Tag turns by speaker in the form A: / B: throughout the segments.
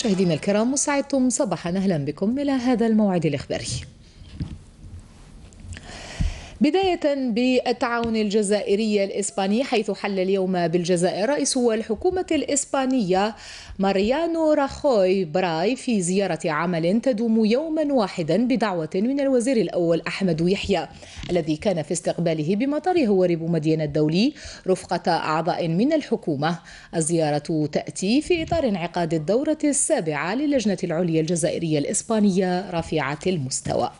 A: مشاهدينا الكرام مساعدتم صباحا أهلا بكم إلى هذا الموعد الإخباري. بداية بالتعاون الجزائري الإسباني حيث حل اليوم بالجزائر رئيس الحكومة الإسبانية ماريانو راخوي براي في زيارة عمل تدوم يوما واحدا بدعوة من الوزير الأول أحمد يحيى الذي كان في استقباله بمطار هوارب مدينة الدولي رفقة أعضاء من الحكومة. الزيارة تأتي في إطار انعقاد الدورة السابعة للجنة العليا الجزائرية الإسبانية رفيعة المستوى.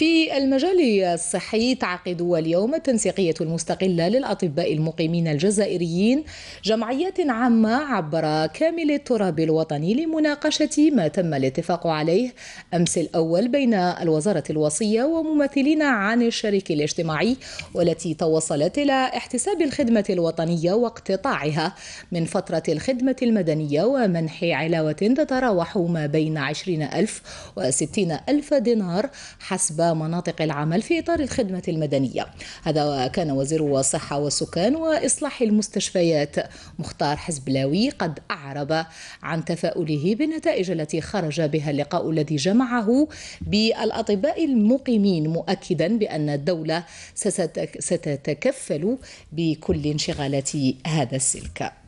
A: في المجال الصحي تعقد اليوم التنسيقية المستقلة للأطباء المقيمين الجزائريين جمعيات عامة عبر كامل التراب الوطني لمناقشة ما تم الاتفاق عليه. أمس الأول بين الوزارة الوصية وممثلين عن الشريك الاجتماعي والتي توصلت إلى احتساب الخدمة الوطنية واقتطاعها. من فترة الخدمة المدنية ومنح علاوة تتراوح ما بين 20 ألف و 60 ألف دينار حسب مناطق العمل في إطار الخدمة المدنية. هذا كان وزير الصحة والسكان وإصلاح المستشفيات. مختار حزبلاوي قد أعرب عن تفاؤله بالنتائج التي خرج بها اللقاء الذي جمعه بالأطباء المقيمين مؤكدا بأن الدولة ستتكفل بكل انشغالات هذا السلك.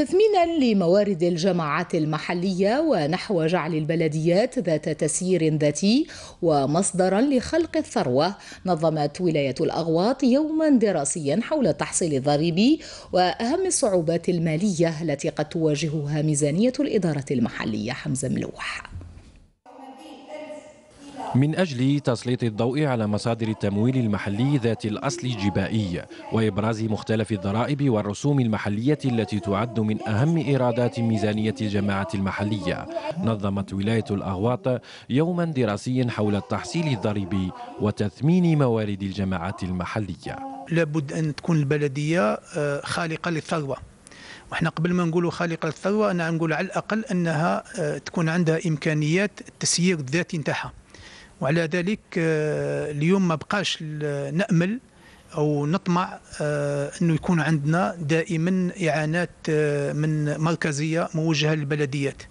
A: تثمينا لموارد الجماعات المحلية ونحو جعل البلديات ذات تسيير ذاتي ومصدرا لخلق الثروة نظمت ولاية الأغواط يوما دراسيا حول التحصيل الضريبي وأهم الصعوبات المالية التي قد تواجهها ميزانية الإدارة المحلية حمزة ملوح.
B: من أجل تسليط الضوء على مصادر التمويل المحلي ذات الأصل الجبائي وإبراز مختلف الضرائب والرسوم المحلية التي تعد من أهم إيرادات ميزانية الجماعة المحلية. نظمت ولاية الأغواط يوما دراسيا حول التحصيل الضريبي وتثمين موارد الجماعات المحلية.
C: لابد أن تكون البلدية آه، خالقة للثروة. وإحنا قبل ما نقولوا خالقة للثروة أنا نقول على الأقل أنها آه، تكون عندها إمكانيات التسيير الذاتي نتاعها وعلى ذلك آه، اليوم ما بقاش نأمل أو نطمع آه، أنه يكون عندنا دائما إعانات آه، من مركزية موجهة للبلديات.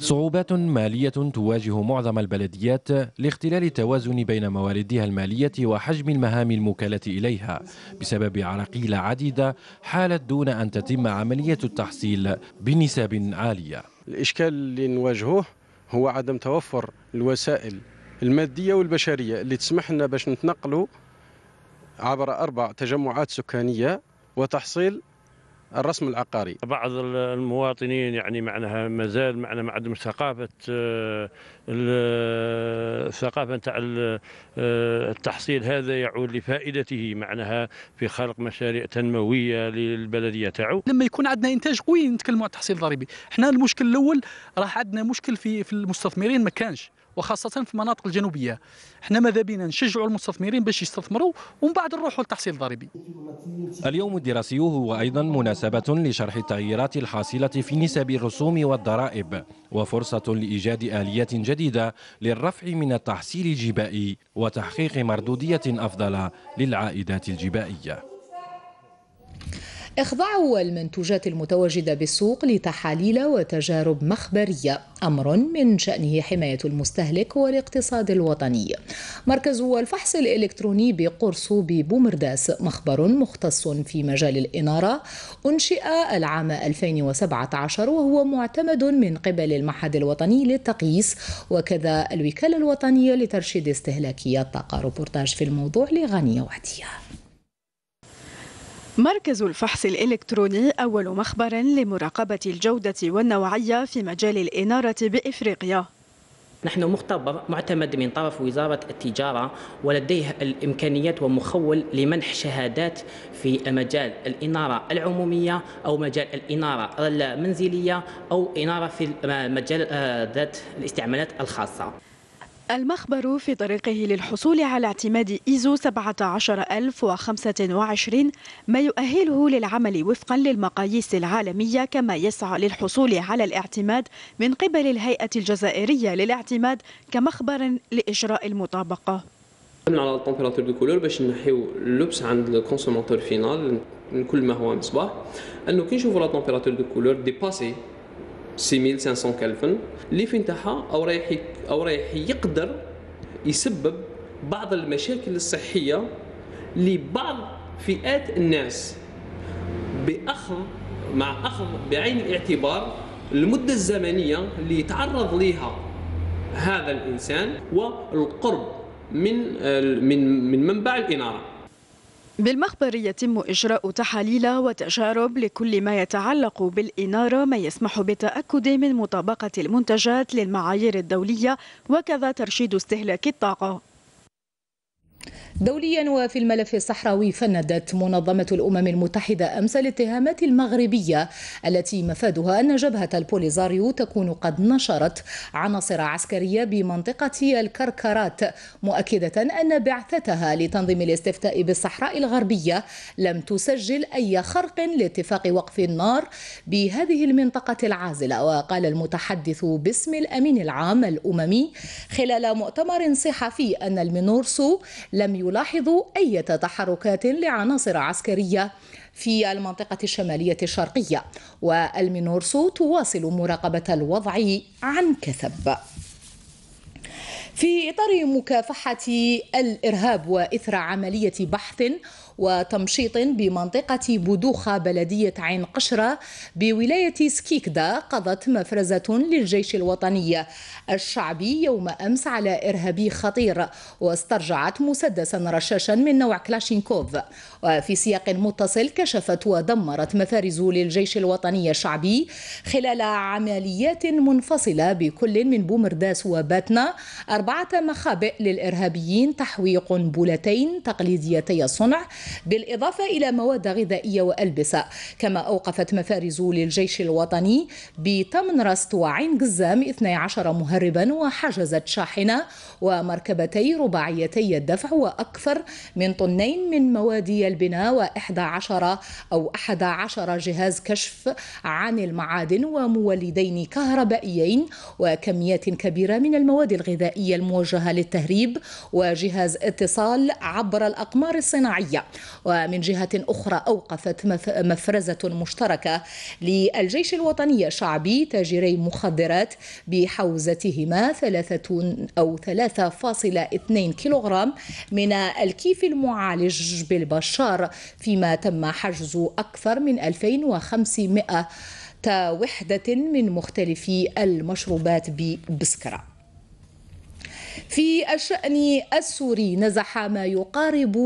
B: صعوبات مالية تواجه معظم البلديات لاختلال التوازن بين مواردها المالية وحجم المهام الموكلة إليها بسبب عراقيل عديدة حالت دون أن تتم عملية التحصيل بنسب عالية.
D: الإشكال اللي نواجهه هو عدم توفر الوسائل المادية والبشرية اللي تسمح لنا باش نتنقلوا عبر أربع تجمعات سكانية وتحصيل الرسم العقاري.
E: بعض المواطنين يعني معناها مازال معنا ما عندهم ثقافة آه، الثقافه نتاع آه، التحصيل هذا يعود لفائدته معناها في خلق مشاريع تنموية للبلدية تاعو.
F: لما يكون عندنا إنتاج قوي نتكلموا عن التحصيل الضريبي. إحنا المشكل الأول راح عندنا مشكل في في المستثمرين ما كانش. وخاصة في المناطق الجنوبية. إحنا ماذا بينا؟ نشجعوا المستثمرين باش يستثمروا ومن بعد نروحوا للتحصيل الضريبي
B: اليوم الدراسي هو أيضا مناسبة لشرح التغييرات الحاصلة في نسب الرسوم والضرائب وفرصة لإيجاد آليات جديدة للرفع من التحصيل الجبائي وتحقيق مردودية أفضل للعائدات الجبائية.
A: إخضاع المنتوجات المتواجدة بالسوق لتحاليل وتجارب مخبرية أمر من شأنه حماية المستهلك والاقتصاد الوطني. مركز الفحص الإلكتروني بقرصو ببومرداس مخبر مختص في مجال الإنارة أنشئ العام 2017 وهو معتمد من قبل المعهد الوطني للتقييس وكذا الوكالة الوطنية لترشيد استهلاكية. الطاقة روبورتاج في الموضوع لغانية وعدية
G: مركز الفحص الإلكتروني أول مخبر لمراقبة الجودة والنوعية في مجال الإنارة بإفريقيا.
H: نحن مختبر معتمد من طرف وزارة التجارة ولديه الإمكانيات ومخول لمنح شهادات في مجال الإنارة العمومية أو مجال الإنارة المنزلية أو إنارة في مجال ذات الاستعمالات الخاصة.
G: المخبر في طريقه للحصول على اعتماد إيزو 17025 ما يؤهله للعمل وفقا للمقاييس العالمية كما يسعى للحصول على الاعتماد من قبل الهيئة الجزائرية للاعتماد كمخبر لإجراء المطابقة.
I: على ال température de couleur باش نحيو اللبس عند ال consommateur final كل ما هو مصباح. انه كي نشوفوا la température de couleur dépasse 6500 كلفن l'effet نتاعها أو رايح أو رايح يقدر يسبب بعض المشاكل الصحية لبعض فئات الناس بأخذ مع أخذ بعين الاعتبار المدة الزمنية اللي يتعرض لها هذا الإنسان والقرب من من من منبع الإنارة.
G: بالمخبر يتم إجراء تحاليل وتجارب لكل ما يتعلق بالإنارة ما يسمح بالتأكد من مطابقة المنتجات للمعايير الدولية وكذا ترشيد استهلاك الطاقة.
A: دوليا وفي الملف الصحراوي فندت منظمة الأمم المتحدة أمس الاتهامات المغربية التي مفادها أن جبهة البوليزاريو تكون قد نشرت عناصر عسكرية بمنطقة الكركرات مؤكدة أن بعثتها لتنظيم الاستفتاء بالصحراء الغربية لم تسجل أي خرق لاتفاق وقف النار بهذه المنطقة العازلة. وقال المتحدث باسم الأمين العام الأممي خلال مؤتمر صحفي أن المنورسو لم يلاحظوا أي تحركات لعناصر عسكرية في المنطقة الشمالية الشرقية. والمينورسو تواصل مراقبة الوضع عن كثب. في إطار مكافحة الإرهاب وإثر عملية بحث وتمشيط بمنطقة بودوخة بلدية عين قشرة بولاية سكيكدا قضت مفرزة للجيش الوطني الشعبي يوم أمس على إرهابي خطير واسترجعت مسدسا رشاشا من نوع كلاشينكوف. وفي سياق متصل كشفت ودمرت مفارز للجيش الوطني الشعبي خلال عمليات منفصلة بكل من بومرداس وباتنا أربعة مخابئ للإرهابيين تحوي قنبلتين تقليديتي الصنع بالإضافة إلى مواد غذائية وألبسة كما أوقفت مفارز للجيش الوطني بتمنرست وعين قزام 12 مهربا وحجزت شاحنة ومركبتي رباعيتي الدفع وأكثر من طنين من مواد البناء وإحدى عشر أو أحد عشر جهاز كشف عن المعادن ومولدين كهربائيين وكميات كبيرة من المواد الغذائية الموجهة للتهريب وجهاز اتصال عبر الأقمار الصناعية. ومن جهة أخرى أوقفت مفرزة مشتركة للجيش الوطني الشعبي تاجري مخدرات بحوزتهما ثلاثة أو 3.2 كيلوغرام من الكيف المعالج بالبشار فيما تم حجز أكثر من 2500 وحدة من مختلف المشروبات ببسكرة. في الشأن السوري نزح ما يقارب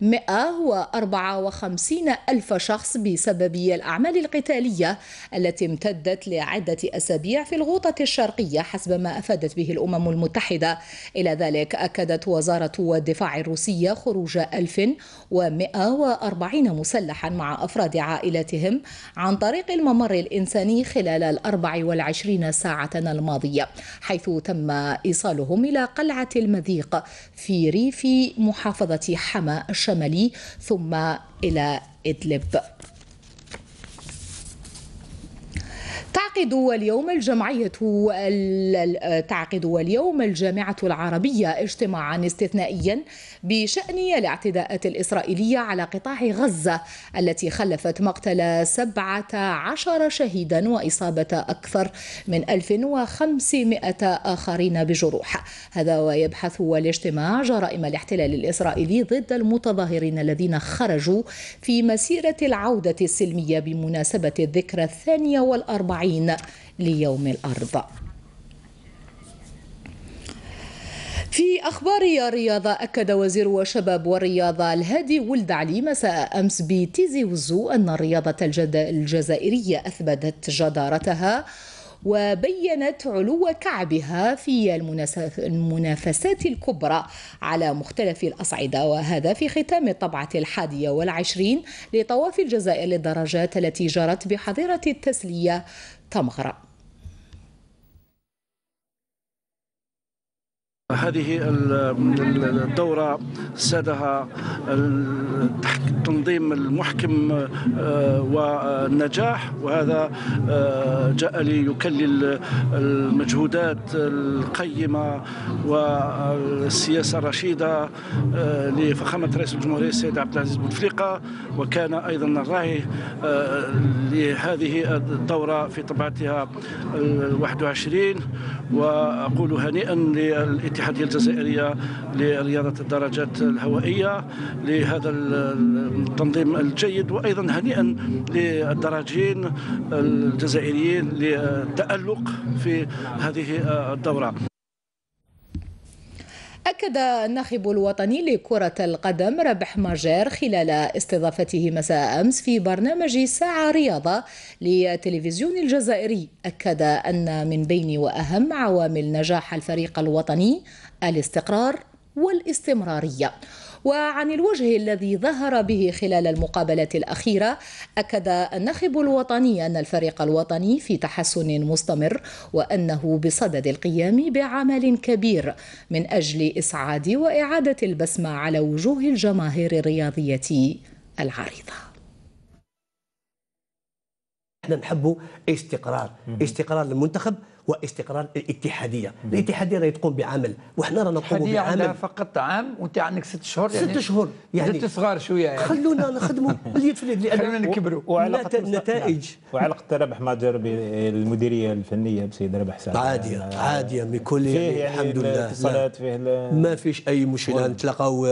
A: 154 ألف شخص بسبب الأعمال القتالية التي امتدت لعدة أسابيع في الغوطة الشرقية حسب ما أفادت به الأمم المتحدة. إلى ذلك أكدت وزارة الدفاع الروسية خروج 1140 مسلحا مع أفراد عائلاتهم عن طريق الممر الإنساني خلال الأربع والعشرين ساعة الماضية حيث تم إيصالهم إلى قلعة المذيق في ريف محافظة حما الشمالي ثم إلى إدلب. تعقد اليوم الجمعية تعقد اليوم الجامعة العربية اجتماعا استثنائيا بشأن الاعتداءات الإسرائيلية على قطاع غزة التي خلفت مقتل 17 شهيدا وإصابة أكثر من 1500 آخرين بجروح. هذا ويبحث الاجتماع جرائم الاحتلال الإسرائيلي ضد المتظاهرين الذين خرجوا في مسيرة العودة السلمية بمناسبة الذكرى الثانية والأربعين ليوم الأرض في أخبار الرياضة أكد وزير وشباب والرياضة الهادي ولد علي مساء أمس بتيزي وزو أن الرياضة الجزائرية أثبتت جدارتها وبينت علو كعبها في المنافسات الكبرى على مختلف الأصعدة وهذا في ختام الطبعة الحادية والعشرين لطواف الجزائر للدرجات التي جرت بحظيرة التسلية tamaqra
J: هذه الدورة سادها التنظيم المحكم آه، والنجاح وهذا آه، جاء ليكلل المجهودات القيمة والسياسة الرشيدة آه، لفخامة رئيس الجمهورية السيد عبد العزيز بوتفليقة وكان أيضا الراعي لهذه الدورة في طبعتها ال 21 وأقول هنيئا للاتحادية الجزائرية لرياضة الدراجات الهوائية لهذا التنظيم الجيد وأيضا هنيئا للدراجين الجزائريين للتألق في هذه الدورة.
A: أكد الناخب الوطني لكرة القدم ربح ماجير خلال استضافته مساء أمس في برنامج ساعة رياضة للتلفزيون الجزائري. أكد أن من بين وأهم عوامل نجاح الفريق الوطني الاستقرار والاستمرارية. وعن الوجه الذي ظهر به خلال المقابلة الأخيرة أكد الناخب الوطني أن الفريق الوطني في تحسن مستمر وأنه بصدد القيام بعمل كبير من أجل إسعاد وإعادة البسمة على وجوه الجماهير الرياضية العريضة
K: إحنا نحبوا استقرار استقرار المنتخب واستقرار الاتحاديه، الاتحاديه راهي تقوم بعمل وحنا رانا نقوم بعمل
L: فقط عام وانت عندك ست شهور
K: يعني ست شهور
L: يعني ست صغار شوية يعني
K: خلونا نخدموا اليد في اليد
L: لأن خلونا نكبروا
K: وعلاقه النتائج
M: وعلاقه ربح ماجر بالمديريه الفنيه بسيد ربح سعد
K: عاديه عاديه بكل
M: يعني, يعني الحمد لله الاتصالات فيه
K: ما فيش اي مشكله نتلاقاو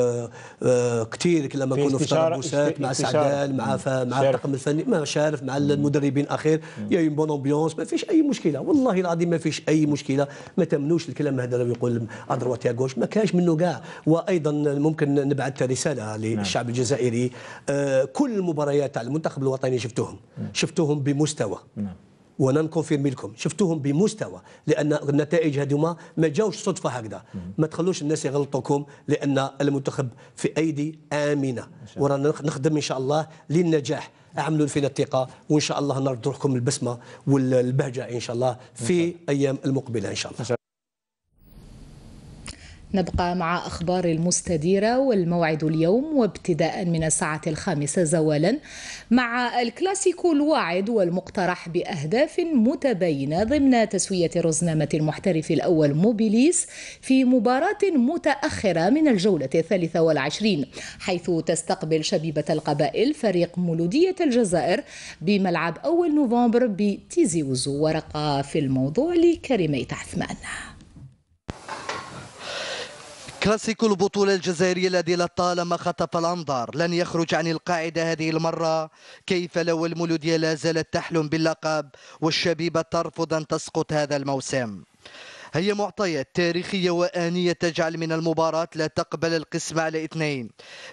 K: آه، كثير لما نكونوا في ترابصات مع سعدان مع مع الطاقم الفني مع شارف مع المدربين اخر y a bonne ambiance ما فيش اي مشكله والله العظيم ما فيش أي مشكلة. ما تمنوش الكلام هذا اللي يقول à droite à gauche ما كاش منه كاع وأيضا ممكن نبعث رسالة للشعب نعم. الجزائري. آه كل المباريات تاع المنتخب الوطني شفتوهم نعم. شفتوهم بمستوى. نعم. وأنا ن confirme لكم. شفتوهم بمستوى. لأن النتائج هذوما ما جاوش صدفة هكذا. ما تخلوش الناس يغلطوكم لأن المنتخب في أيدي آمنة. ورانا نخدم إن شاء الله للنجاح. أعملوا فينا الثقه وإن شاء الله نرد لكم البسمة والبهجة إن شاء الله في أيام المقبلة إن شاء الله.
A: نبقى مع أخبار المستديرة والموعد اليوم وابتداء من الساعة الخامسة زوالا مع الكلاسيكو الواعد والمقترح بأهداف متباينة ضمن تسوية رزنامة المحترف الأول موبيليس في مباراة متأخرة من الجولة الثالثة والعشرين حيث تستقبل شبيبة القبائل فريق مولودية الجزائر بملعب أول نوفمبر بتيزي وزو. ورقة في الموضوع لكريميت عثمان.
N: كلاسيكو البطولة الجزائرية الذي لطالما خطف الأنظار. لن يخرج عن القاعدة هذه المرة. كيف لو المولودية لا زالت تحلم باللقب والشبيبة ترفض أن تسقط هذا الموسم؟ هي معطيات تاريخية وآنية تجعل من المباراة لا تقبل القسم على اثنين.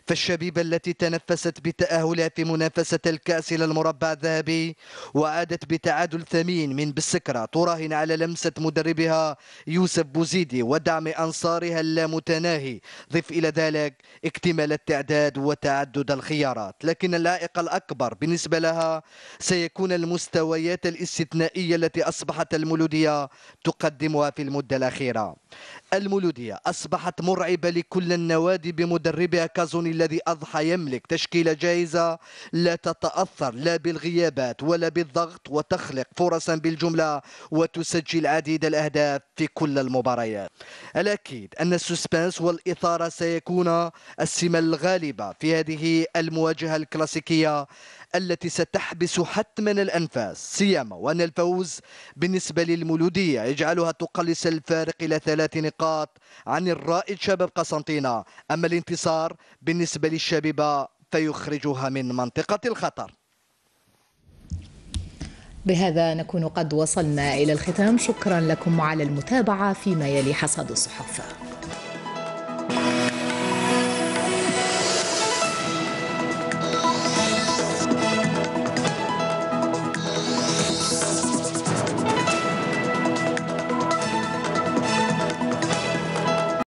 N: فالشبيبة التي تنفست بتأهلها في منافسة الكأس إلى المربع الذهبي وعادت بتعادل ثمين من بسكرة تراهن على لمسة مدربها يوسف بوزيدي ودعم أنصارها اللامتناهي. ضف إلى ذلك اكتمال التعداد وتعدد الخيارات. لكن اللائق الأكبر بالنسبة لها سيكون المستويات الاستثنائية التي أصبحت المولودية تقدمها في المدة الأخيرة. المولودية أصبحت مرعبة لكل النوادي بمدربها كازوني الذي أضحى يملك تشكيلة جاهزة لا تتأثر لا بالغيابات ولا بالضغط وتخلق فرصا بالجملة وتسجل عديد الأهداف في كل المباريات. الأكيد أن السسبنس والإثارة سيكون السمة الغالبة في هذه المواجهة الكلاسيكية التي ستحبس حتما الأنفاس سيما وأن الفوز بالنسبة للمولودية يجعلها تقلص الفارق إلى ثلاث نقاط عن الرائد شباب قسنطينة. أما الانتصار بالنسبة للشبيبة فيخرجها من منطقة الخطر.
A: بهذا نكون قد وصلنا إلى الختام. شكرا لكم على المتابعة فيما يلي حصاد الصحف.